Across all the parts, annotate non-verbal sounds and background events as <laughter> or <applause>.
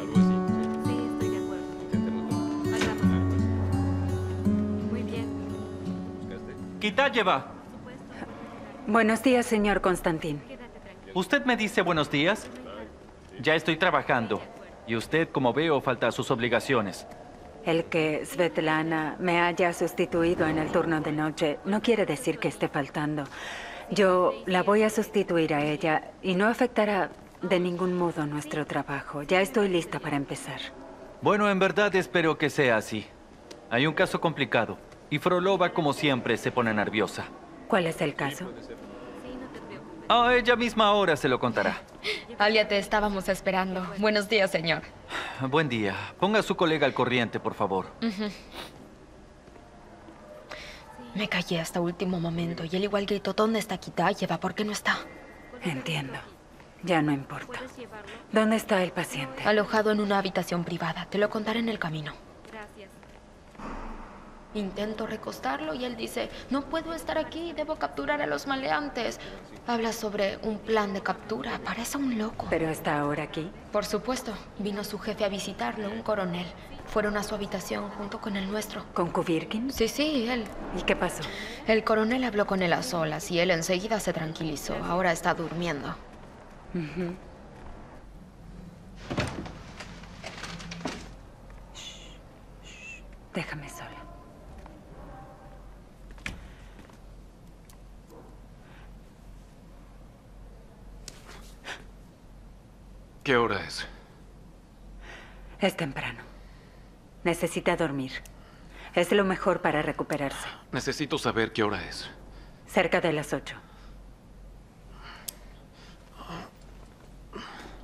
Algo así. Sí, estoy de acuerdo. Hagamos. Muy bien. ¿Buscaste? Kitayeva, Buenos días, señor Constantín. ¿Usted me dice buenos días? Ya estoy trabajando. Y usted, como veo, falta a sus obligaciones. El que Svetlana me haya sustituido en el turno de noche no quiere decir que esté faltando. Yo la voy a sustituir a ella y no afectará de ningún modo nuestro trabajo. Ya estoy lista para empezar. Bueno, en verdad espero que sea así. Hay un caso complicado. Y Frolova, como siempre, se pone nerviosa. ¿Cuál es el caso? Ah, ella misma ahora se lo contará. Alia, te estábamos esperando. Buenos días, señor. Buen día. Ponga a su colega al corriente, por favor. Me callé hasta último momento y él igual gritó, ¿dónde está Kitayeva? ¿Por qué no está? Entiendo. Ya no importa. ¿Dónde está el paciente? Alojado en una habitación privada. Te lo contaré en el camino. Intento recostarlo y él dice, no puedo estar aquí, debo capturar a los maleantes. Habla sobre un plan de captura, parece un loco. ¿Pero está ahora aquí? Por supuesto, vino su jefe a visitarlo, un coronel. Fueron a su habitación junto con el nuestro. ¿Con Kuvirkin? Sí, sí, él. ¿Y qué pasó? El coronel habló con él a solas y él enseguida se tranquilizó. Ahora está durmiendo. Déjame sola. ¿Qué hora es? Es temprano. Necesita dormir. Es lo mejor para recuperarse. Necesito saber qué hora es. Cerca de las ocho.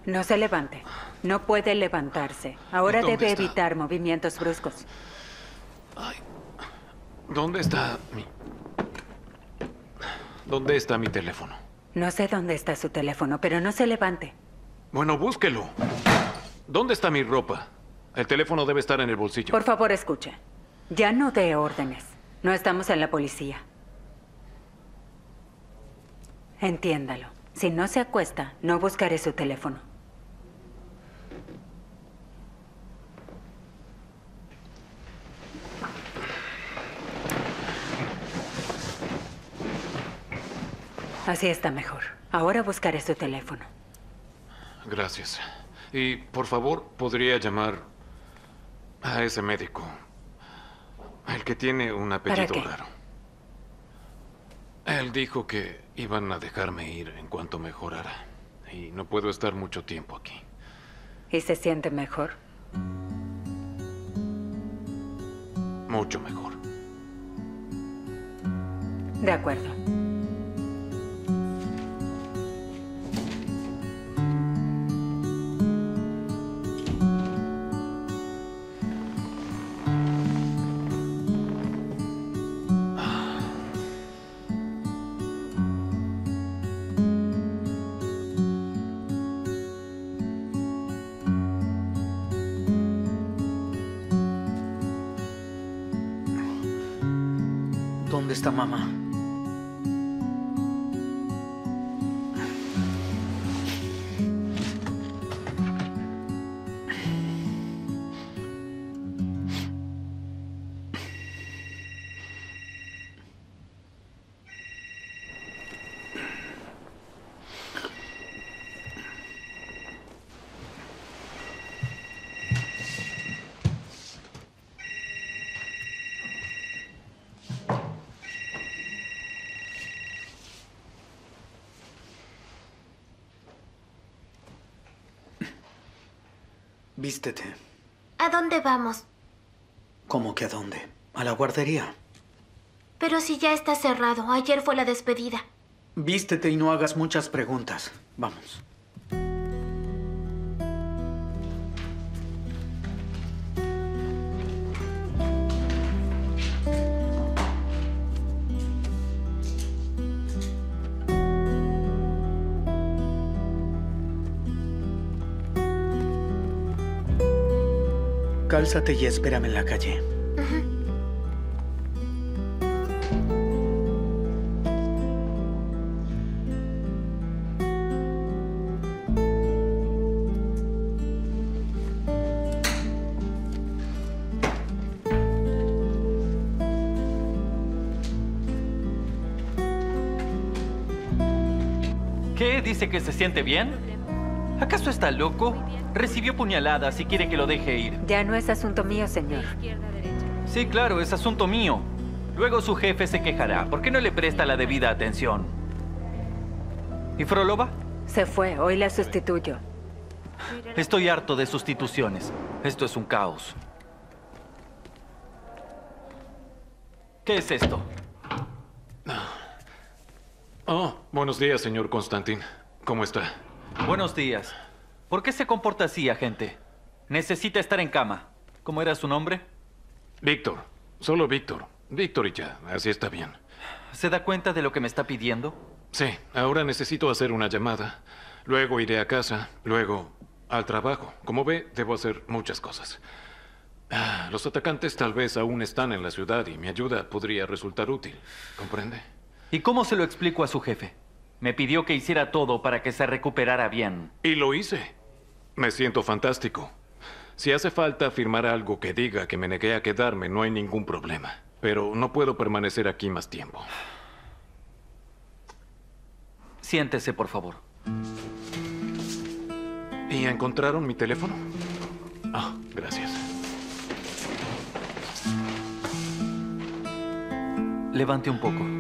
No se levante. No puede levantarse. Ahora ¿Dónde debe está? evitar movimientos bruscos. ¿Dónde está mi... ¿Dónde está mi teléfono? No sé dónde está su teléfono, pero no se levante. Bueno, búsquelo. ¿Dónde está mi ropa? El teléfono debe estar en el bolsillo. Por favor, escuche. Ya no dé órdenes. No estamos en la policía. Entiéndalo. Si no se acuesta, no buscaré su teléfono. Así está mejor. Ahora buscaré su teléfono. Gracias. Y por favor, podría llamar a ese médico. El que tiene un apellido qué? raro. Él dijo que iban a dejarme ir en cuanto mejorara. Y no puedo estar mucho tiempo aquí. ¿Y se siente mejor? Mucho mejor. De acuerdo. Mamá? Vístete. ¿A dónde vamos? ¿Cómo que a dónde? A la guardería. Pero si ya está cerrado, ayer fue la despedida. Vístete y no hagas muchas preguntas. Vamos. Cálzate y espérame en la calle. ¿Qué? ¿Dice que se siente bien? ¿Acaso está loco? Recibió puñaladas y quiere que lo deje ir. Ya no es asunto mío, señor. Sí, claro, es asunto mío. Luego su jefe se quejará. ¿Por qué no le presta la debida atención? ¿Y Frolova? Se fue, hoy la sustituyo. Estoy harto de sustituciones. Esto es un caos. ¿Qué es esto? Oh, buenos días, señor Constantin. ¿Cómo está? Buenos días. ¿Por qué se comporta así, agente? Necesita estar en cama. ¿Cómo era su nombre? Víctor. Solo Víctor. Víctor y ya. Así está bien. ¿Se da cuenta de lo que me está pidiendo? Sí, ahora necesito hacer una llamada. Luego iré a casa. Luego al trabajo. Como ve, debo hacer muchas cosas. Ah, Los atacantes tal vez aún están en la ciudad y mi ayuda podría resultar útil. ¿Comprende? ¿Y cómo se lo explico a su jefe? Me pidió que hiciera todo para que se recuperara bien. Y lo hice. Me siento fantástico. Si hace falta firmar algo que diga que me negué a quedarme, no hay ningún problema. Pero no puedo permanecer aquí más tiempo. Siéntese, por favor. ¿Y encontraron mi teléfono? Ah, gracias. Levante un poco.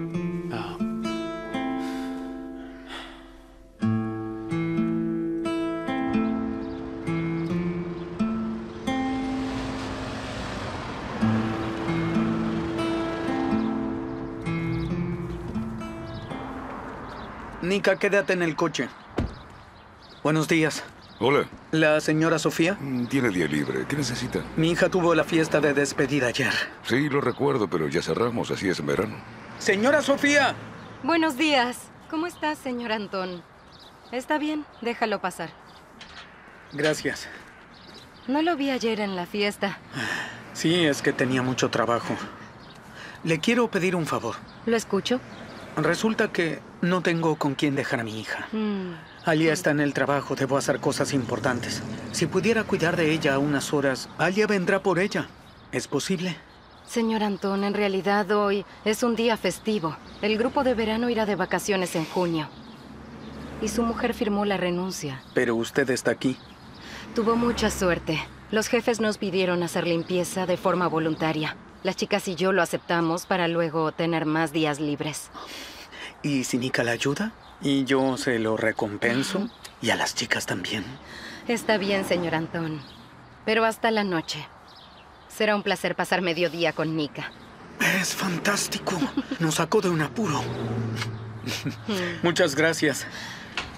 Nika, quédate en el coche. Buenos días. Hola, ¿La señora Sofía? mm, tiene día libre. ¿Qué necesita? Mi hija tuvo la fiesta de despedida ayer. Sí, lo recuerdo, pero ya cerramos, así es en verano. Señora Sofía. Buenos días. ¿Cómo estás, señor Antón? Está bien, déjalo pasar. Gracias. No lo vi ayer en la fiesta. Sí, es que tenía mucho trabajo. Le quiero pedir un favor. ¿Lo escucho? Resulta que no tengo con quién dejar a mi hija. Mm, Alia está en el trabajo, debo hacer cosas importantes. Si pudiera cuidar de ella unas horas, Alia vendrá por ella. ¿Es posible? Señor Antón, en realidad hoy es un día festivo. El grupo de verano irá de vacaciones en junio. Y su mujer firmó la renuncia. Pero usted está aquí. Tuvo mucha suerte. Los jefes nos pidieron hacer limpieza de forma voluntaria. Las chicas y yo lo aceptamos para luego tener más días libres. ¿Y si Nika la ayuda? Y yo se lo recompenso. Y a las chicas también. Está bien, señor Antón. Pero hasta la noche. Será un placer pasar mediodía con Nika. Es fantástico. Nos sacó de un apuro. <laughs> Muchas gracias.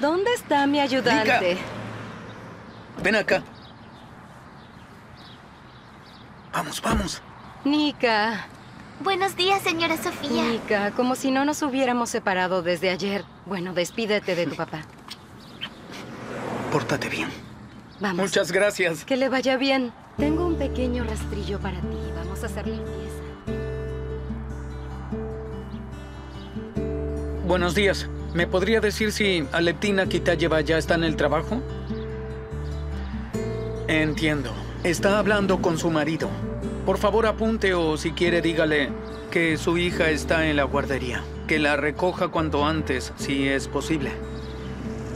¿Dónde está mi ayudante? Ven acá. Vamos, vamos. Nika, Buenos días, señora Sofía. Nika, como si no nos hubiéramos separado desde ayer. Bueno, despídete de tu papá. Pórtate bien. Vamos. Muchas gracias. Que le vaya bien. Tengo un pequeño rastrillo para ti. Vamos a hacer limpieza. Buenos días. ¿Me podría decir si Aleptina Kitayeva ya está en el trabajo? Entiendo. Está hablando con su marido. Por favor, apunte o si quiere dígale que su hija está en la guardería. Que la recoja cuanto antes, si es posible.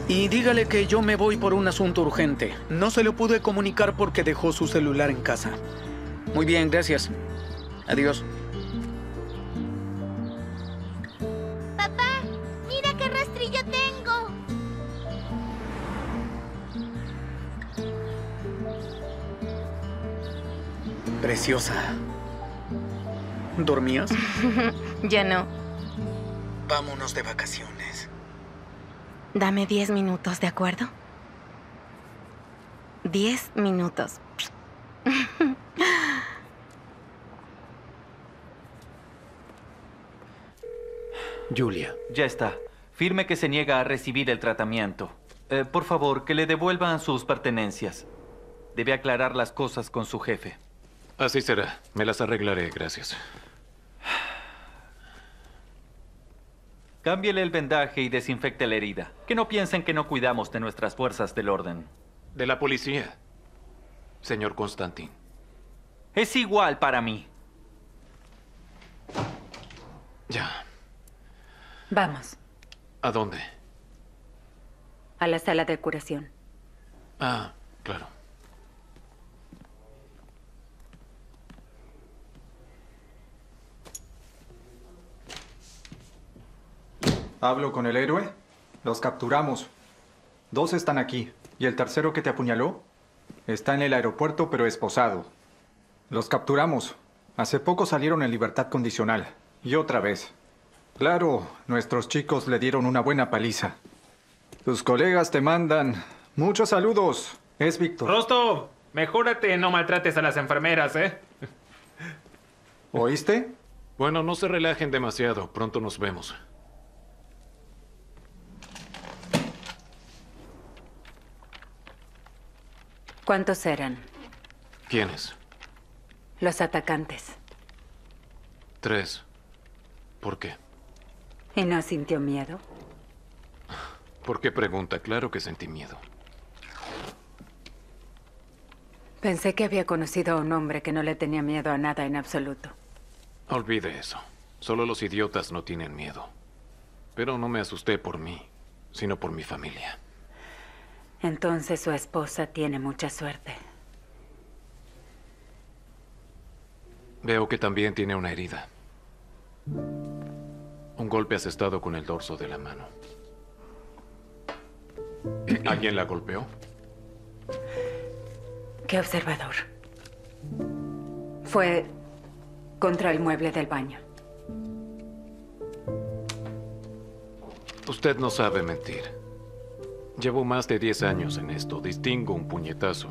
Y dígale que yo me voy por un asunto urgente. No se lo pude comunicar porque dejó su celular en casa. Muy bien, gracias. Adiós. Preciosa. ¿Dormías? <laughs> Ya no. Vámonos de vacaciones. Dame 10 minutos, ¿de acuerdo? 10 minutos. <laughs> Julia. Ya está. Firme que se niega a recibir el tratamiento. Eh, por favor, que le devuelvan sus pertenencias. Debe aclarar las cosas con su jefe. Así será. Me las arreglaré, gracias. Cámbiele el vendaje y desinfecte la herida. Que no piensen que no cuidamos de nuestras fuerzas del orden. De la policía, señor Constantin. Es igual para mí. Ya. Vamos, ¿A dónde? a la sala de curación. Ah, claro. ¿Hablo con el héroe? Los capturamos. Dos están aquí. ¿Y el tercero que te apuñaló? Está en el aeropuerto pero esposado. Los capturamos. Hace poco salieron en libertad condicional. Y otra vez. Claro, nuestros chicos le dieron una buena paliza. Tus colegas te mandan muchos saludos. Es Víctor. Rostov, mejórate, no maltrates a las enfermeras, ¿eh? ¿Oíste? Bueno, no se relajen demasiado. Pronto nos vemos. ¿Cuántos eran? ¿Quiénes? Los atacantes. Tres. ¿Por qué? ¿Y no sintió miedo? ¿Por qué pregunta? Claro que sentí miedo. Pensé que había conocido a un hombre que no le tenía miedo a nada en absoluto. Olvide eso. Solo los idiotas no tienen miedo. Pero no me asusté por mí, sino por mi familia. Entonces su esposa tiene mucha suerte. Veo que también tiene una herida. Un golpe asestado con el dorso de la mano. ¿Alguien la golpeó? Qué observador. Fue contra el mueble del baño. Usted no sabe mentir. Llevo más de 10 años en esto. Distingo un puñetazo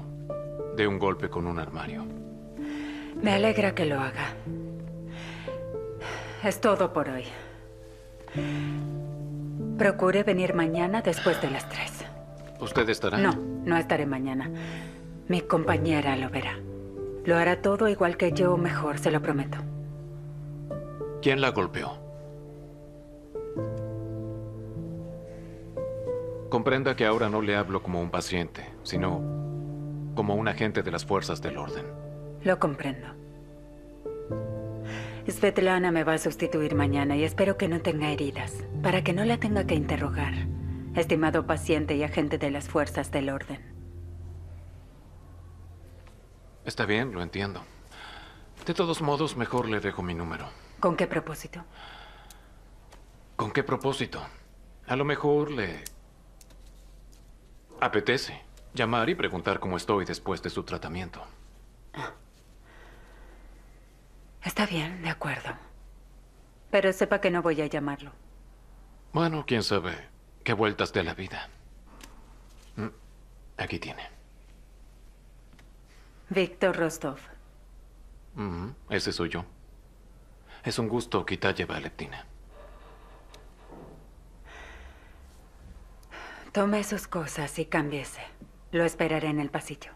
de un golpe con un armario. Me alegra que lo haga. Es todo por hoy. Procure venir mañana después de las tres. ¿Usted estará? No, no estaré mañana. Mi compañera lo verá. Lo hará todo igual que yo, mejor, se lo prometo. ¿Quién la golpeó? Comprenda que ahora no le hablo como un paciente, sino como un agente de las fuerzas del orden. Lo comprendo. Svetlana me va a sustituir mañana y espero que no tenga heridas, para que no la tenga que interrogar, estimado paciente y agente de las fuerzas del orden. Está bien, lo entiendo. De todos modos, mejor le dejo mi número. ¿Con qué propósito? ¿Con qué propósito? A lo mejor le apetece llamar y preguntar cómo estoy después de su tratamiento. Está bien, de acuerdo. Pero sepa que no voy a llamarlo. Bueno, quién sabe qué vueltas de la vida. Mm, Aquí tiene. Víctor Rostov. Ujú, Ese soy yo. Es un gusto, Kitaya Valentina. Tome sus cosas y cámbiese. Lo esperaré en el pasillo.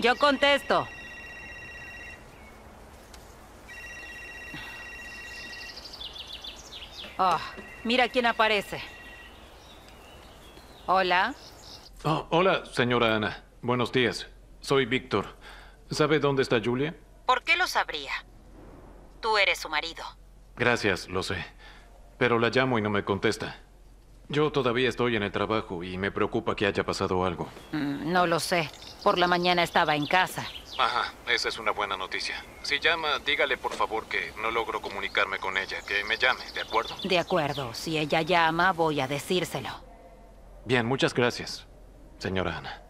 Yo contesto. Oh, mira quién aparece. Hola. Oh, hola, señora Ana. Buenos días. Soy Víctor. ¿Sabe dónde está Julia? ¿Por qué lo sabría? Tú eres su marido. Gracias, lo sé. Pero la llamo y no me contesta. Yo todavía estoy en el trabajo y me preocupa que haya pasado algo. Mm, no lo sé. Por la mañana estaba en casa. Ajá, esa es una buena noticia. Si llama, dígale por favor que no logro comunicarme con ella, que me llame, ¿de acuerdo? De acuerdo. Si ella llama, voy a decírselo. Bien, muchas gracias, señora Ana.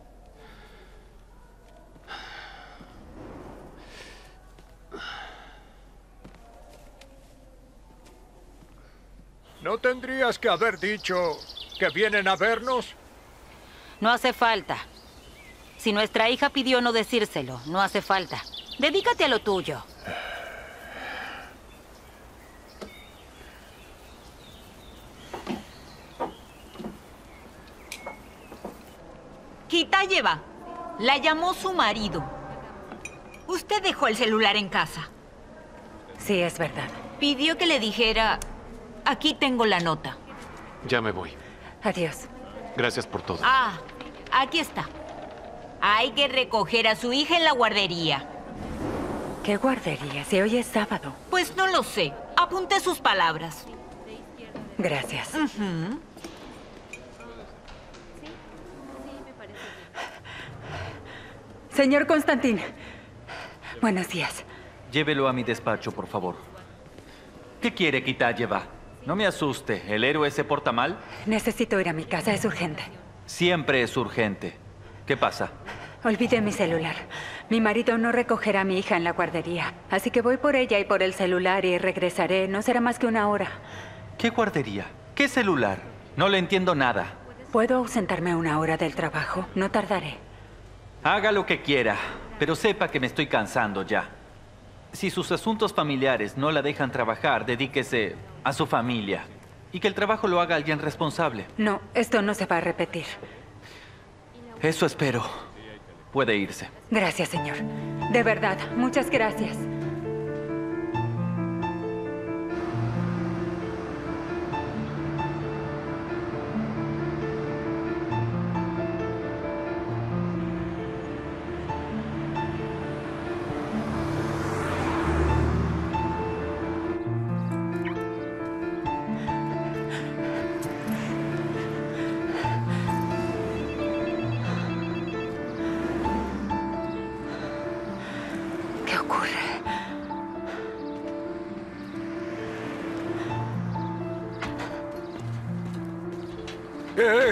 ¿No tendrías que haber dicho que vienen a vernos? No hace falta. Si nuestra hija pidió no decírselo, no hace falta. Dedícate a lo tuyo. Quita lleva. La llamó su marido. Usted dejó el celular en casa. Sí, es verdad. Pidió que le dijera aquí tengo la nota. Ya me voy. Adiós. Gracias por todo. Ah, aquí está. Hay que recoger a su hija en la guardería. ¿Qué guardería? Si hoy es sábado. Pues no lo sé. Apunté sus palabras. Gracias. Ujú. Señor Constantín. Buenos días. Llévelo a mi despacho, por favor. ¿Qué quiere Kitayeva? No me asuste. ¿El héroe se porta mal? Necesito ir a mi casa, es urgente. Siempre es urgente. ¿Qué pasa? Olvidé mi celular. Mi marido no recogerá a mi hija en la guardería. Así que voy por ella y por el celular y regresaré. No será más que una hora. ¿Qué guardería? ¿Qué celular? No le entiendo nada. ¿Puedo ausentarme una hora del trabajo? No tardaré. Haga lo que quiera, pero sepa que me estoy cansando ya. Si sus asuntos familiares no la dejan trabajar, dedíquese a su familia. Y que el trabajo lo haga alguien responsable. No, esto no se va a repetir. Eso espero. Puede irse. Gracias, señor. De verdad, muchas gracias.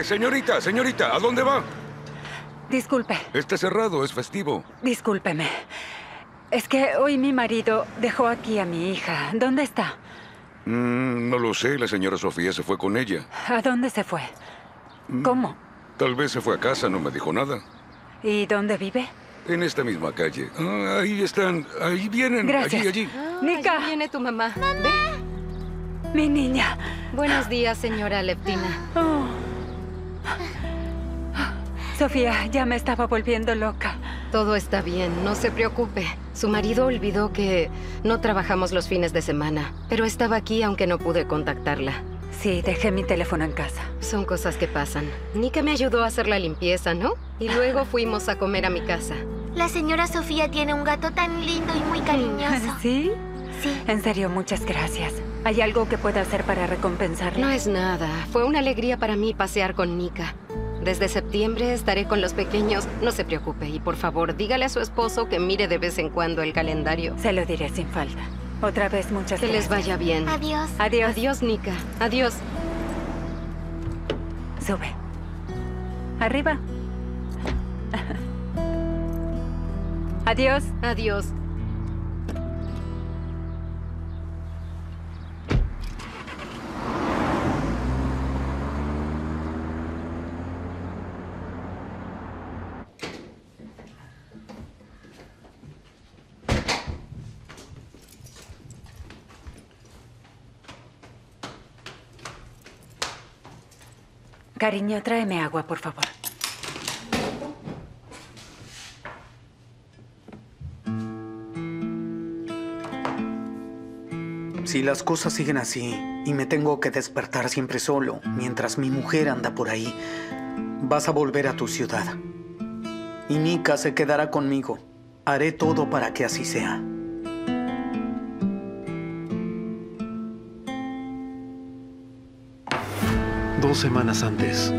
Señorita, señorita, ¿a dónde va? Disculpe, Está cerrado, es festivo. discúlpeme. Es que hoy mi marido dejó aquí a mi hija. ¿Dónde está? Mm, no lo sé, la señora Sofía se fue con ella. ¿A dónde se fue? ¿Cómo? Tal vez se fue a casa, no me dijo nada. ¿Y dónde vive? En esta misma calle. Ah, ahí están, ahí vienen, Gracias. allí, allí. Nika. viene tu mamá. Ve. Mi niña. Buenos días, señora Leptina. Oh. Sofía, ya me estaba volviendo loca. Todo está bien, no se preocupe. Su marido olvidó que no trabajamos los fines de semana, pero estaba aquí aunque no pude contactarla. Sí, dejé mi teléfono en casa. Son cosas que pasan. Nika me ayudó a hacer la limpieza, ¿no? Y luego <laughs> fuimos a comer a mi casa. La señora Sofía tiene un gato tan lindo y muy cariñoso. ¿Sí? Sí. En serio, muchas gracias. ¿Hay algo que pueda hacer para recompensarle? No es nada. Fue una alegría para mí pasear con Nika. Desde septiembre estaré con los pequeños. No se preocupe y por favor dígale a su esposo que mire de vez en cuando el calendario. Se lo diré sin falta. Otra vez muchas Que gracias. les vaya bien. Adiós. Adiós. Adiós, Nika. Adiós. Sube. Arriba. <laughs> Adiós. Adiós. Cariño, tráeme agua, por favor. Si las cosas siguen así y me tengo que despertar siempre solo mientras mi mujer anda por ahí, vas a volver a tu ciudad. Y Nika se quedará conmigo. Haré todo para que así sea. Dos semanas antes.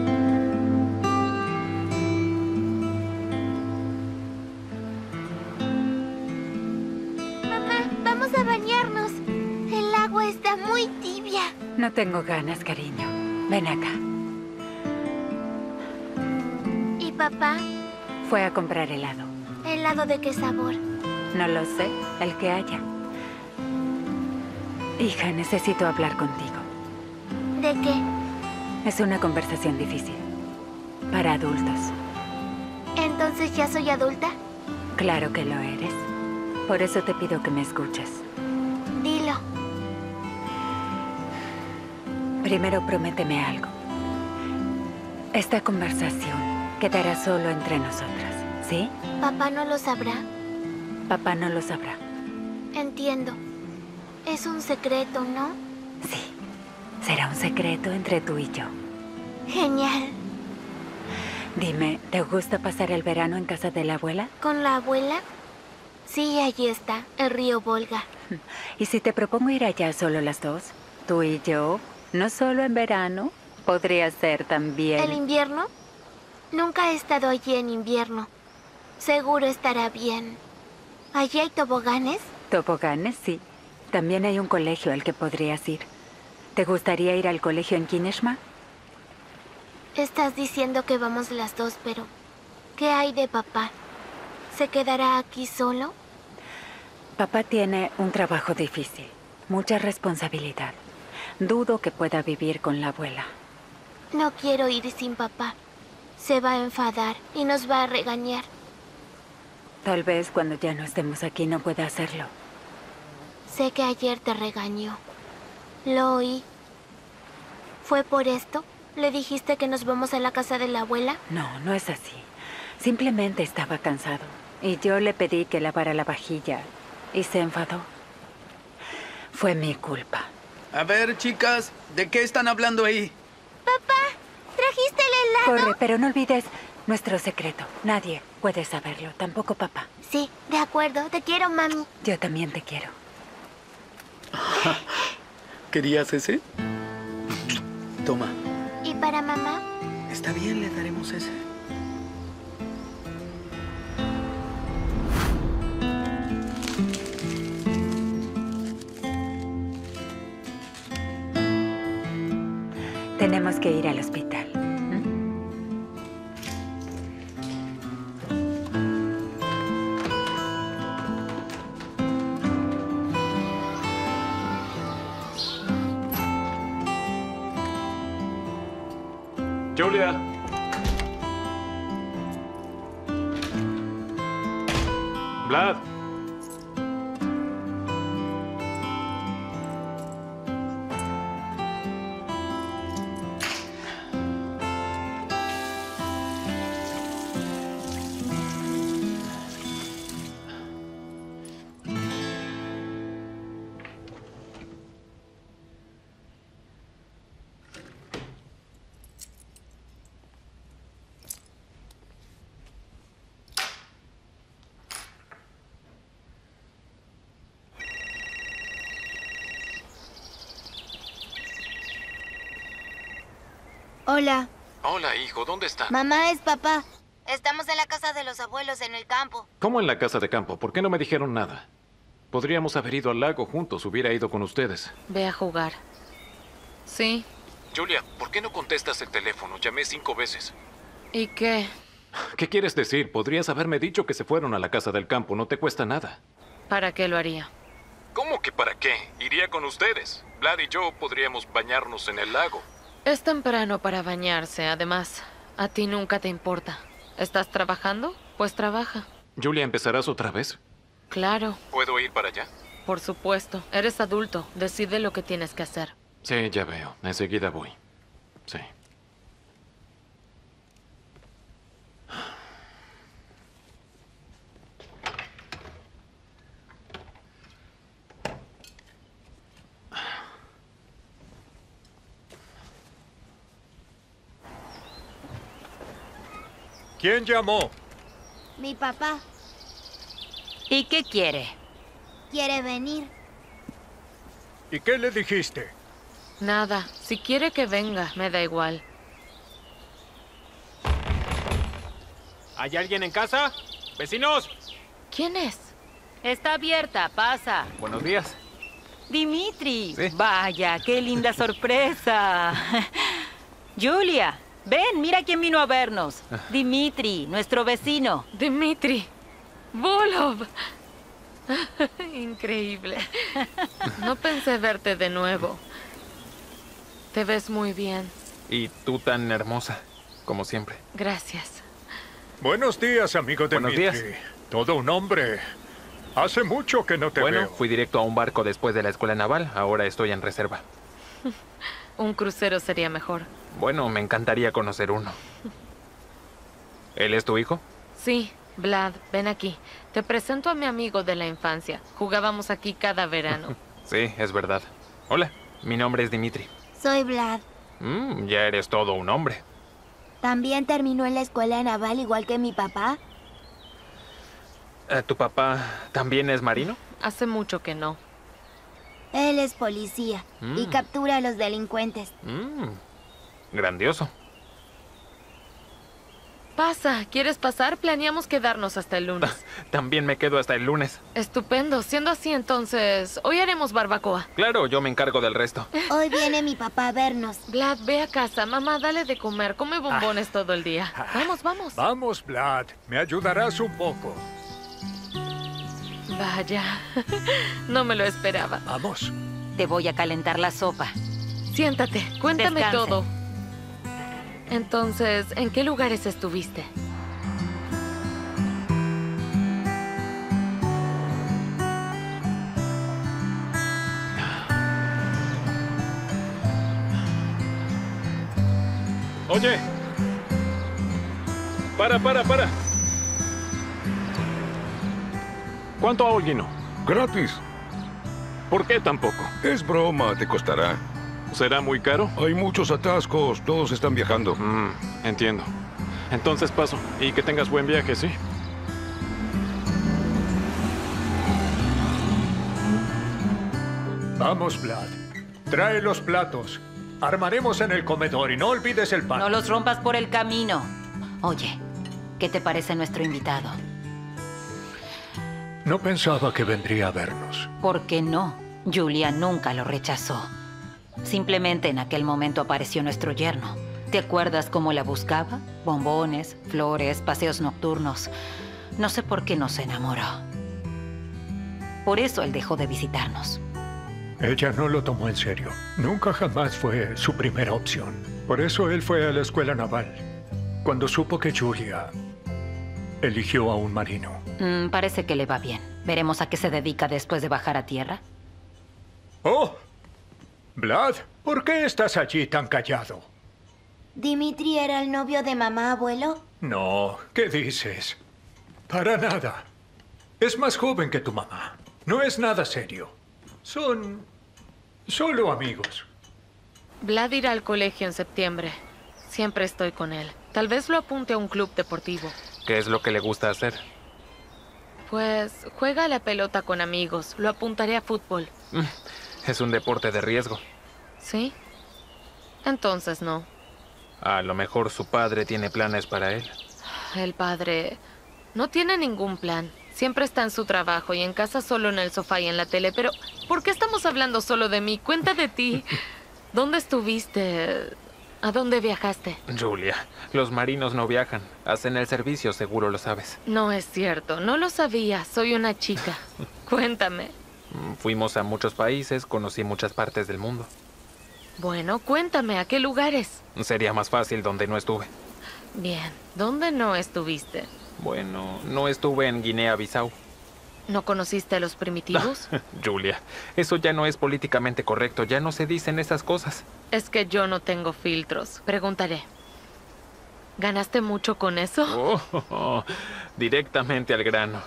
Mamá, vamos a bañarnos. El agua está muy tibia. No tengo ganas, cariño. Ven acá. ¿Y papá? Fue a comprar helado. ¿Helado de qué sabor? No lo sé, el que haya. Hija, necesito hablar contigo. ¿De qué? Es una conversación difícil. Para adultos. ¿Entonces ya soy adulta? Claro que lo eres. Por eso te pido que me escuches. Dilo. Primero prométeme algo. Esta conversación quedará solo entre nosotras, ¿sí? Papá no lo sabrá. Papá no lo sabrá. Entiendo. Es un secreto, ¿no? Sí. Será un secreto entre tú y yo. Genial. Dime, ¿te gusta pasar el verano en casa de la abuela? ¿Con la abuela? Sí, allí está, el río Volga. <laughs> ¿Y si te propongo ir allá solo las dos? Tú y yo, no solo en verano, podría ser también... ¿El invierno? Nunca he estado allí en invierno. Seguro estará bien. ¿Allí hay toboganes? Toboganes, sí. También hay un colegio al que podrías ir. ¿Te gustaría ir al colegio en Kineshma? Estás diciendo que vamos las dos, pero ¿qué hay de papá? ¿Se quedará aquí solo? Papá tiene un trabajo difícil, mucha responsabilidad. Dudo que pueda vivir con la abuela. No quiero ir sin papá. Se va a enfadar y nos va a regañar. Tal vez cuando ya no estemos aquí no pueda hacerlo. Sé que ayer te regañó. Lo oí. ¿Fue por esto? ¿Le dijiste que nos vamos a la casa de la abuela? No, no es así. Simplemente estaba cansado. Y yo le pedí que lavara la vajilla. Y se enfadó. Fue mi culpa. A ver, chicas, ¿de qué están hablando ahí? Papá, ¿trajiste el helado? Corre, pero no olvides nuestro secreto. Nadie puede saberlo, tampoco papá. Sí, de acuerdo. Te quiero, mami. Yo también te quiero. ¿Querías ese? Toma. ¿Y para mamá? Está bien, le daremos ese. Tenemos que ir al hospital. Hola. Hola, hijo, ¿dónde está? Mamá es papá. Estamos en la casa de los abuelos en el campo. ¿Cómo en la casa de campo? ¿Por qué no me dijeron nada? Podríamos haber ido al lago juntos, hubiera ido con ustedes. Ve a jugar. Sí. Julia, ¿por qué no contestas el teléfono? Llamé cinco veces. ¿Y qué? ¿Qué quieres decir? Podrías haberme dicho que se fueron a la casa del campo, no te cuesta nada. ¿Para qué lo haría? ¿Cómo que para qué? Iría con ustedes. Vlad y yo podríamos bañarnos en el lago. Es temprano para bañarse, además. A ti nunca te importa. ¿Estás trabajando? Pues trabaja. Julia, ¿empezarás otra vez? Claro. ¿Puedo ir para allá? Por supuesto. Eres adulto. Decide lo que tienes que hacer. Sí, ya veo. Enseguida voy. Sí. ¿Quién llamó? Mi papá ¿Y qué quiere? quiere venir. ¿Y qué le dijiste? Nada. Si quiere que venga, me da igual. ¿Hay alguien en casa? ¡Vecinos! ¿Quién es? Está abierta, pasa. Buenos días. Dimitri. Vaya, qué linda sorpresa. <laughs> Julia, ven, mira quién vino a vernos. Dimitri, nuestro vecino. Dimitri. Volov. <laughs> Increíble. No pensé verte de nuevo. Te ves muy bien. Y tú tan hermosa, como siempre. Gracias. Buenos días, amigo de Buenos días. Todo un hombre. Hace mucho que no te bueno, veo. fui directo a un barco después de la escuela naval. Ahora estoy en reserva. <laughs> Un crucero sería mejor. Bueno, me encantaría conocer uno. ¿Él es tu hijo? Sí, Vlad, ven aquí. Te presento a mi amigo de la infancia. Jugábamos aquí cada verano. <laughs> Sí, es verdad. Hola, mi nombre es Dimitri. Soy Vlad. Mm, ya eres todo un hombre. ¿También terminó en la escuela naval igual que mi papá? Eh, ¿Tu papá también es marino? Hace mucho que no. Él es policía y Mm. captura a los delincuentes. Mm, grandioso. Pasa, ¿quieres pasar? Planeamos quedarnos hasta el lunes. <laughs> También me quedo hasta el lunes. Estupendo. Siendo así, entonces, hoy haremos barbacoa. Claro, yo me encargo del resto. <laughs> Hoy viene mi papá a vernos. Vlad, ve a casa. Mamá, dale de comer. Come bombones todo el día. Vamos, vamos. Vamos, Vlad. Me ayudarás un poco. Vaya. <laughs> No me lo esperaba. Vamos. Te voy a calentar la sopa. Siéntate. Cuéntame Descanse. todo. Entonces, ¿en qué lugares estuviste? Oye. Para, para, para. ¿Cuánto a Olguino? Gratis. ¿Por qué tampoco? Es broma, te costará. ¿Será muy caro? Hay muchos atascos, todos están viajando. Mm, entiendo. Entonces paso. Y que tengas buen viaje, ¿sí? Vamos, Vlad. Trae los platos. Armaremos en el comedor y no olvides el pan. No los rompas por el camino. Oye, ¿qué te parece nuestro invitado? No pensaba que vendría a vernos. ¿Por qué no? Julia nunca lo rechazó. Simplemente en aquel momento apareció nuestro yerno. ¿Te acuerdas cómo la buscaba? Bombones, flores, paseos nocturnos. No sé por qué no se enamoró. Por eso él dejó de visitarnos. Ella no lo tomó en serio. Nunca jamás fue su primera opción. Por eso él fue a la escuela naval. Cuando supo que Julia eligió a un marino. Mm, parece que le va bien. Veremos a qué se dedica después de bajar a tierra. ¡Oh! Vlad, ¿por qué estás allí tan callado? ¿Dimitri era el novio de mamá, abuelo? No, ¿qué dices? Para nada. Es más joven que tu mamá. No es nada serio. Son solo amigos. Vlad irá al colegio en septiembre. Siempre estoy con él. Tal vez lo apunte a un club deportivo. ¿Qué es lo que le gusta hacer? Pues juega a la pelota con amigos. Lo apuntaré a fútbol. Es un deporte de riesgo. ¿Sí? Entonces no. A lo mejor su padre tiene planes para él. El padre no tiene ningún plan. Siempre está en su trabajo y en casa solo en el sofá y en la tele. Pero, ¿por qué estamos hablando solo de mí? Cuenta de ti. <laughs> ¿Dónde estuviste? ¿A dónde viajaste? Julia, los marinos no viajan. Hacen el servicio, seguro lo sabes. No es cierto. No lo sabía. Soy una chica. <laughs> Cuéntame. Mm, Fuimos a muchos países, conocí muchas partes del mundo. Bueno, cuéntame. ¿A qué lugares? Sería más fácil donde no estuve. Bien. ¿Dónde no estuviste? Bueno, no estuve en Guinea-Bissau. ¿No conociste a los primitivos? <laughs> Julia, eso ya no es políticamente correcto, ya no se dicen esas cosas. Es que yo no tengo filtros. Preguntaré. ¿Ganaste mucho con eso? Oh, <laughs> directamente al grano.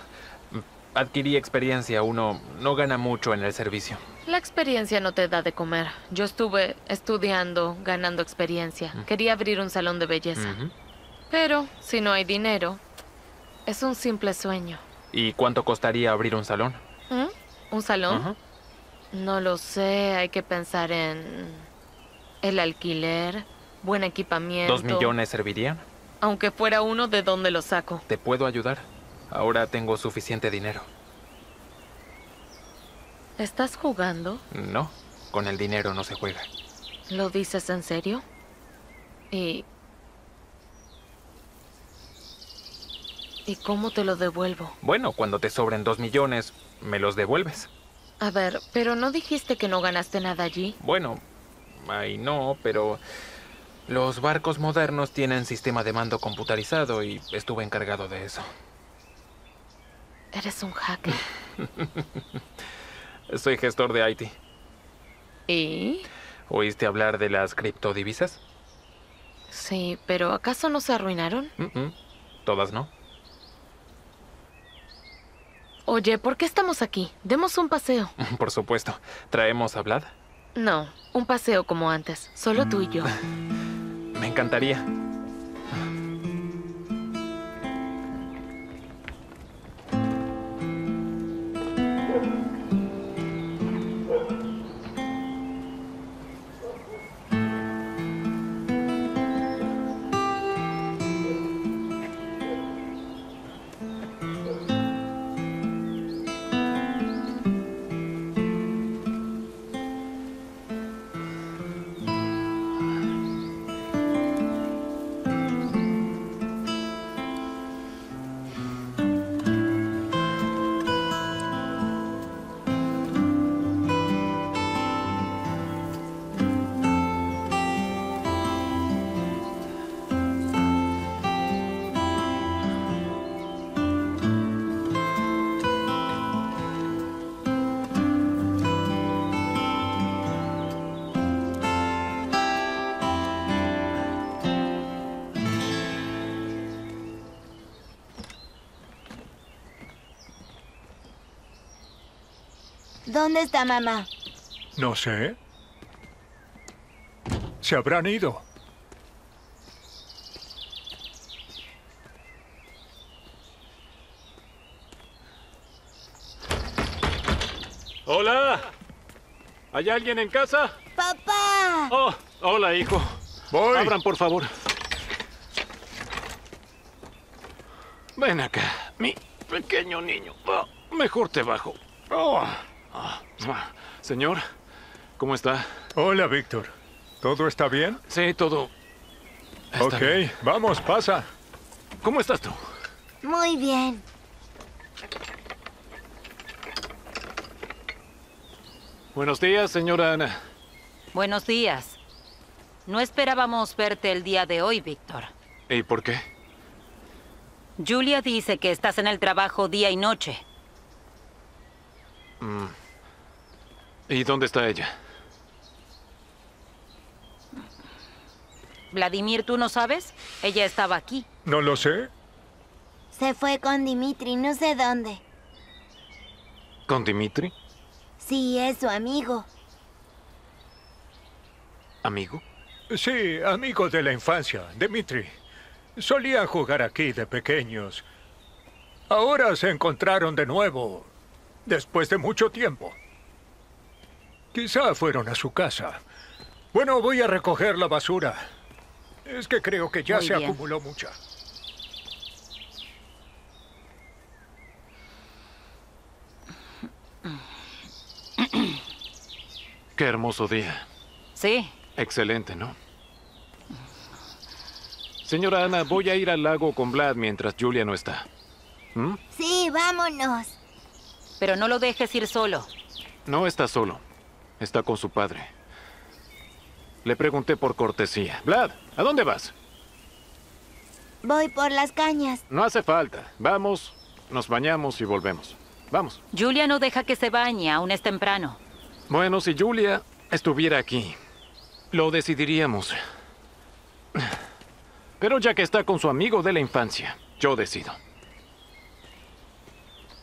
Adquirí experiencia, uno no gana mucho en el servicio. La experiencia no te da de comer. Yo estuve estudiando, ganando experiencia. Quería abrir un salón de belleza. Pero si no hay dinero, es un simple sueño. ¿Y cuánto costaría abrir un salón? ¿Mm? ¿Un salón? No lo sé, hay que pensar en el alquiler, buen equipamiento. ¿Dos millones servirían? Aunque fuera uno, ¿de dónde lo saco? ¿Te puedo ayudar? Ahora tengo suficiente dinero. ¿Estás jugando? No, con el dinero no se juega. ¿Lo dices en serio? ¿Y... ¿Y cómo te lo devuelvo? Bueno, cuando te sobren dos millones, me los devuelves. A ver, pero no dijiste que no ganaste nada allí. Bueno, ahí no, pero los barcos modernos tienen sistema de mando computarizado y estuve encargado de eso. Eres un hacker. <laughs> Soy gestor de IT. ¿Y? ¿Oíste hablar de las criptodivisas? Sí, pero ¿acaso no se arruinaron? Mm, mm. Todas no. Oye, ¿por qué estamos aquí? Demos un paseo. <laughs> Por supuesto. ¿Traemos a Vlad? No, un paseo como antes, solo tú y yo. <laughs> Me encantaría. ¿Dónde está mamá? No sé. Se habrán ido. ¡Hola! ¿Hay alguien en casa? ¡Papá! Oh, hola, hijo. Voy. Abran, por favor. Ven acá, mi pequeño niño. Oh, mejor te bajo. Oh. Ah. Señor, ¿cómo está? Hola, Víctor. ¿Todo está bien? Sí, todo. está ok, bien. vamos, pasa. ¿Cómo estás tú? Muy bien. Buenos días, señora Ana. Buenos días. No esperábamos verte el día de hoy, Víctor. ¿Y por qué? Julia dice que estás en el trabajo día y noche. Mm. ¿Y dónde está ella? Vladimir, ¿tú no sabes? Ella estaba aquí. No lo sé. Se fue con Dimitri, no sé dónde. ¿Con Dimitri? Sí, es su amigo. ¿Amigo? Sí, amigo de la infancia, Dimitri. Solían jugar aquí de pequeños. Ahora se encontraron de nuevo, después de mucho tiempo. Quizá fueron a su casa. Bueno, voy a recoger la basura. Es que creo que ya Muy se bien. acumuló mucha. Qué hermoso día. Sí. Excelente, ¿no? Señora Ana, voy a ir al lago con Vlad mientras Julia no está. ¿Mm? Sí, vámonos. Pero no lo dejes ir solo. No está solo. Está con su padre. Le pregunté por cortesía. Vlad, ¿a dónde vas? Voy por las cañas. No hace falta. Vamos, nos bañamos y volvemos. Vamos. Julia no deja que se bañe, aún es temprano. Bueno, si Julia estuviera aquí, lo decidiríamos. Pero ya que está con su amigo de la infancia, yo decido.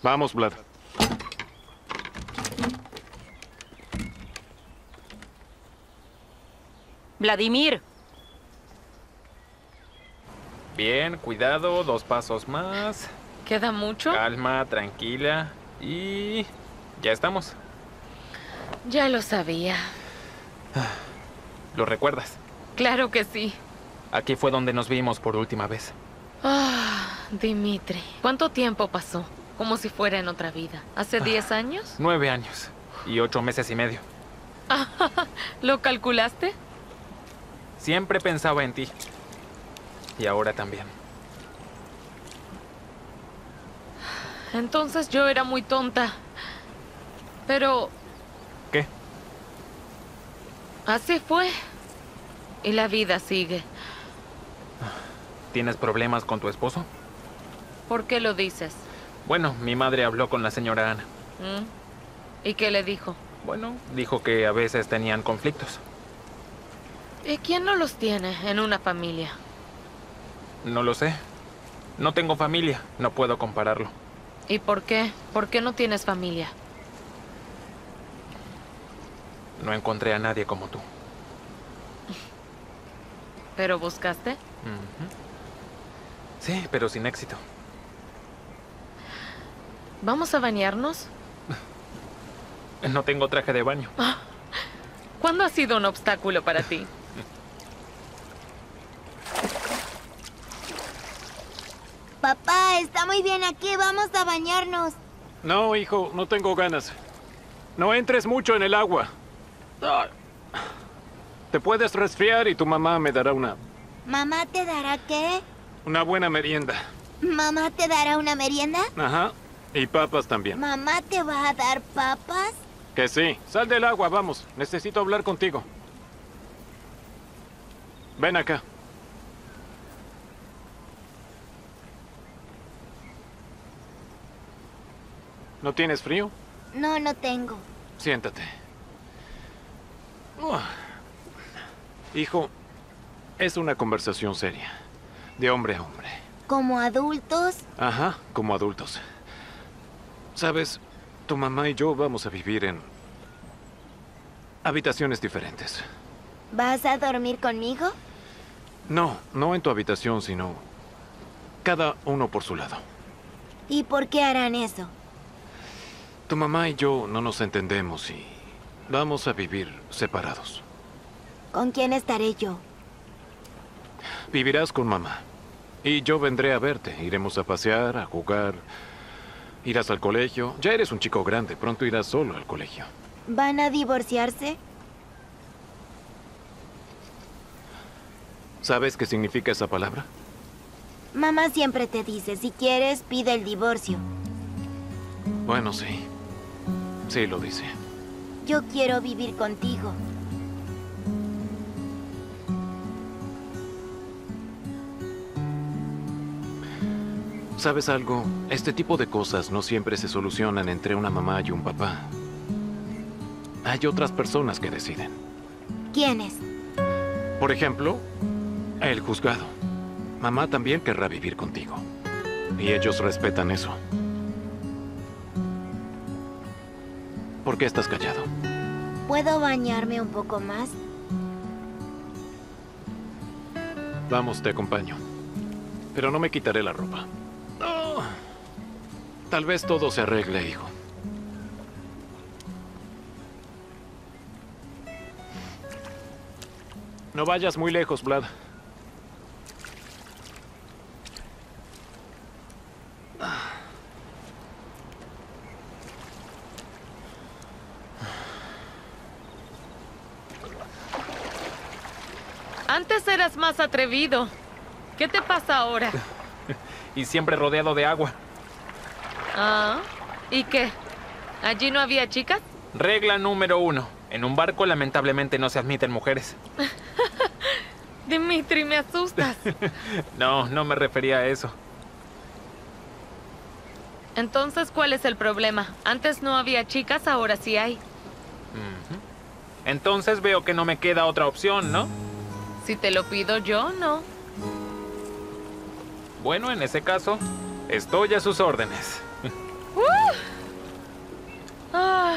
Vamos, Vlad. Vladimir, Bien, cuidado, dos pasos más. ¿Queda mucho? Calma, tranquila. Y... ya estamos. Ya lo sabía. ¿Lo recuerdas? Claro que sí. Aquí fue donde nos vimos por última vez. Ah, Dimitri. ¿Cuánto tiempo pasó? Como si fuera en otra vida. ¿Hace 10 años? Nueve años. Y ocho meses y medio. <laughs> ¿Lo calculaste? Siempre pensaba en ti. Y ahora también. Entonces yo era muy tonta. Pero ¿Qué? así fue. Y la vida sigue. ¿Tienes problemas con tu esposo? ¿Por qué lo dices? Bueno, mi madre habló con la señora Ana. ¿Mm? ¿Y qué le dijo? Bueno, dijo que a veces tenían conflictos. ¿Y quién no los tiene en una familia? No lo sé. No tengo familia, no puedo compararlo. ¿Y por qué? ¿Por qué no tienes familia? No encontré a nadie como tú. <laughs> ¿Pero buscaste? Sí, pero sin éxito. ¿Vamos a bañarnos? <laughs> No tengo traje de baño. <laughs> ¿Cuándo ha sido un obstáculo para ti? Papá, está muy bien aquí, vamos a bañarnos. No, hijo, no tengo ganas. No entres mucho en el agua. Ah. Te puedes resfriar y tu mamá me dará una, ¿Mamá te dará qué? una buena merienda. ¿Mamá te dará una merienda? Ajá. Y papas también. ¿Mamá te va a dar papas? Que sí. Sal del agua, vamos. Necesito hablar contigo. Ven acá. ¿No tienes frío? No, no tengo. Siéntate. Hijo, es una conversación seria. De hombre a hombre. ¿Como adultos? Ajá, como adultos. Sabes, tu mamá y yo vamos a vivir en habitaciones diferentes. ¿Vas a dormir conmigo? No, no en tu habitación, sino cada uno por su lado. ¿Y por qué harán eso? Tu mamá y yo no nos entendemos y vamos a vivir separados. ¿Con quién estaré yo? Vivirás con mamá. Y yo vendré a verte. Iremos a pasear, a jugar. Irás al colegio. Ya eres un chico grande. Pronto irás solo al colegio. ¿Van a divorciarse? ¿Sabes qué significa esa palabra? Mamá siempre te dice, si quieres, pide el divorcio. Bueno, sí. Sí, lo dice. Yo quiero vivir contigo. ¿Sabes algo? Este tipo de cosas no siempre se solucionan entre una mamá y un papá. Hay otras personas que deciden. ¿Quiénes? Por ejemplo, el juzgado. Mamá también querrá vivir contigo. Y ellos respetan eso. Qué estás callado? ¿Puedo bañarme un poco más? Vamos, te acompaño. Pero no me quitaré la ropa. Oh. Tal vez todo se arregle, hijo. No vayas muy lejos, Vlad. Antes eras más atrevido. ¿Qué te pasa ahora? <laughs> Y siempre rodeado de agua. Ah, ¿y qué? ¿Allí no había chicas? Regla número uno. En un barco lamentablemente no se admiten mujeres. <laughs> Dimitri, me asustas. <laughs> No, no me refería a eso. Entonces, ¿cuál es el problema? Antes no había chicas, ahora sí hay. Entonces veo que no me queda otra opción, ¿no? Si te lo pido yo, no. Bueno, en ese caso, estoy a sus órdenes. ¡Uh! Ah.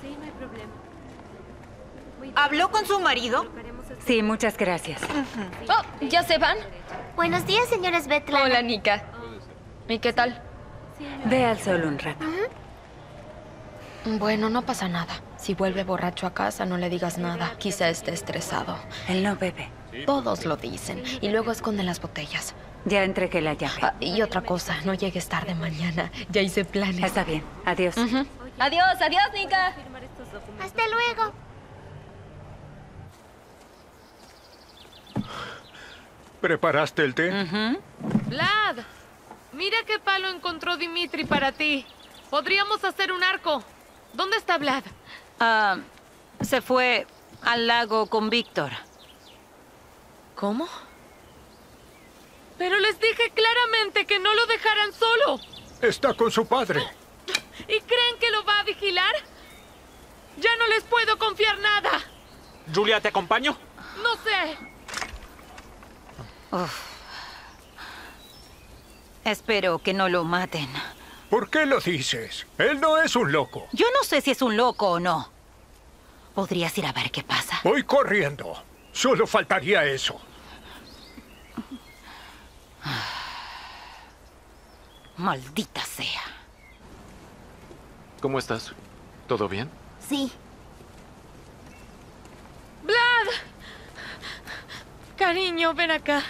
Sí, no hay problema. ¿Habló con su marido? Sí, muchas gracias. Oh, ¿ya se van? Buenos días, señora Svetlana. Hola, Nika. ¿Y qué tal? Ve al sol un rato. Bueno, no pasa nada. Si vuelve borracho a casa, no le digas nada. Quizá esté estresado. Él no bebe. Todos lo dicen. Y luego esconden las botellas. Ya entregué la llave. Ah, y otra cosa, no llegues tarde mañana. Ya hice planes. Está bien. Adiós. Adiós, adiós, Nika. Hasta luego. ¿Preparaste el té? Vlad, mira qué palo encontró Dimitri para ti. Podríamos hacer un arco. ¿Dónde está Vlad? Ah, se fue al lago con Víctor. ¿Cómo? Pero les dije claramente que no lo dejaran solo. Está con su padre. ¿Y creen que lo va a vigilar? Ya no les puedo confiar nada. Julia, ¿te acompaño? No sé. Uf. Espero que no lo maten. ¿Por qué lo dices? Él no es un loco. Yo no sé si es un loco o no. Podrías ir a ver qué pasa. Voy corriendo. Solo faltaría eso. Maldita sea. ¿Cómo estás? ¿Todo bien? Sí. Vlad. Cariño, ven acá.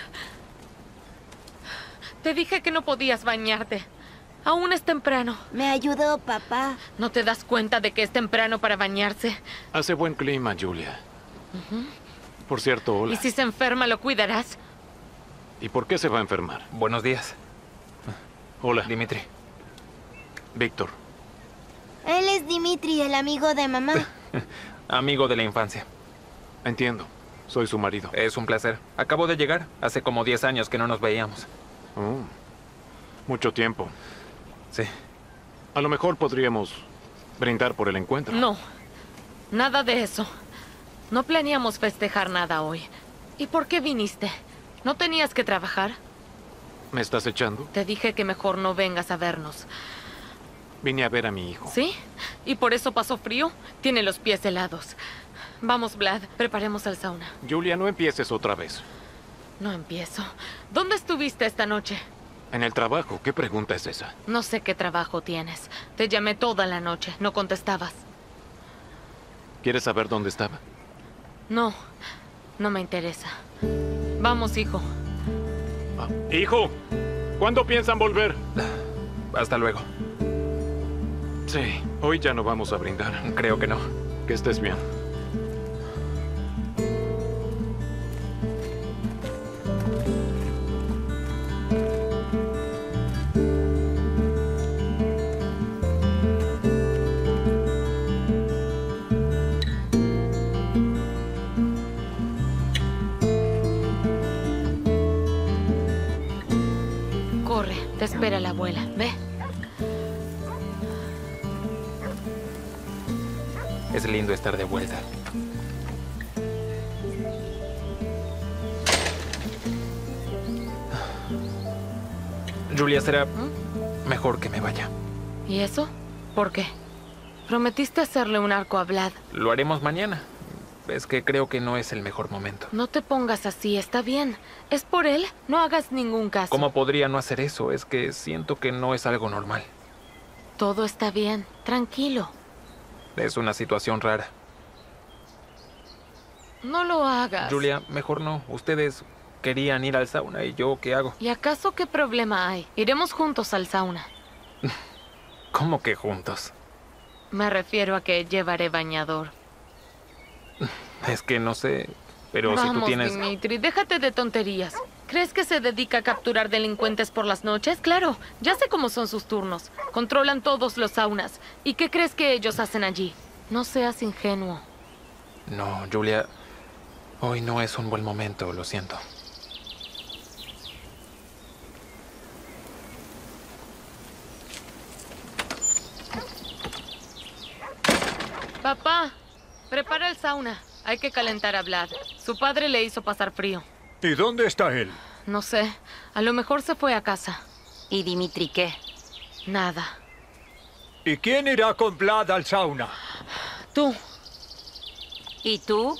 Te dije que no podías bañarte. Aún es temprano. Me ayudó papá. ¿No te das cuenta de que es temprano para bañarse? Hace buen clima, Julia. Por cierto, hola. ¿Y si se enferma, lo cuidarás? ¿Y por qué se va a enfermar? Buenos días. Hola. Dimitri. Víctor. Él es Dimitri, el amigo de mamá. <laughs> Amigo de la infancia. Entiendo. Soy su marido. Es un placer. Acabo de llegar. Hace como 10 años que no nos veíamos. Oh, mucho tiempo. Sí. A lo mejor podríamos brindar por el encuentro. No. Nada de eso. No planeamos festejar nada hoy. ¿Y por qué viniste? ¿No tenías que trabajar? ¿Me estás echando? Te dije que mejor no vengas a vernos. Vine a ver a mi hijo. ¿Sí? ¿Y por eso pasó frío? Tiene los pies helados. Vamos, Vlad, preparemos el sauna. Julia, no empieces otra vez. No empiezo. ¿Dónde estuviste esta noche? En el trabajo. ¿Qué pregunta es esa? No sé qué trabajo tienes. Te llamé toda la noche. No contestabas. ¿Quieres saber dónde estaba? No, no me interesa. Vamos, hijo. Hijo, ¿cuándo piensan volver? Hasta luego. Sí, hoy ya no vamos a brindar. Creo que no. Que estés bien. Espera la abuela. Ve. Es lindo estar de vuelta. Julia, será mejor que me vaya. ¿Y eso? ¿Por qué? Prometiste hacerle un arco a Vlad. Lo haremos mañana. Es que creo que no es el mejor momento. No te pongas así, está bien. ¿Es por él? No hagas ningún caso. ¿Cómo podría no hacer eso? Es que siento que no es algo normal. Todo está bien, tranquilo. Es una situación rara. No lo hagas. Julia, mejor no. Ustedes querían ir al sauna y yo, ¿qué hago? ¿Y acaso qué problema hay? Iremos juntos al sauna. <laughs> ¿Cómo que juntos? Me refiero a que llevaré bañador. Es que no sé, pero Vamos, si tú tienes... Dimitri, déjate de tonterías. ¿Crees que se dedica a capturar delincuentes por las noches? Claro, ya sé cómo son sus turnos. Controlan todos los saunas. ¿Y qué crees que ellos hacen allí? No seas ingenuo. No, Julia, hoy no es un buen momento, lo siento. Papá, prepara el sauna. Hay que calentar a Vlad. Su padre le hizo pasar frío. ¿Y dónde está él? No sé. A lo mejor se fue a casa. ¿Y Dimitri qué? Nada. ¿Y quién irá con Vlad al sauna? Tú. ¿Y tú?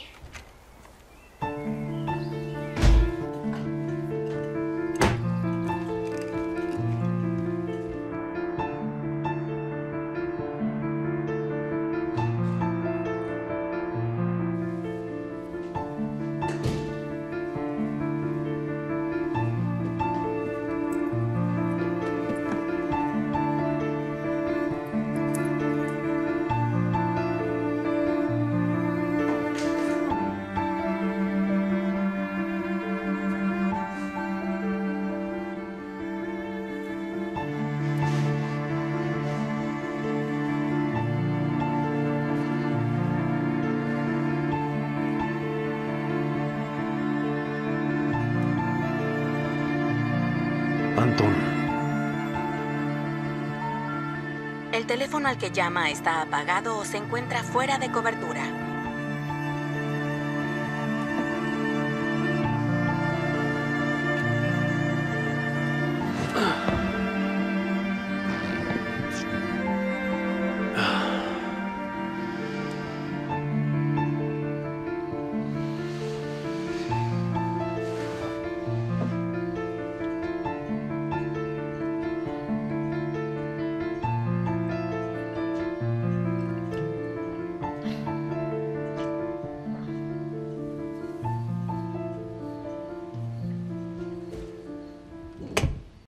El teléfono al que llama está apagado o se encuentra fuera de cobertura.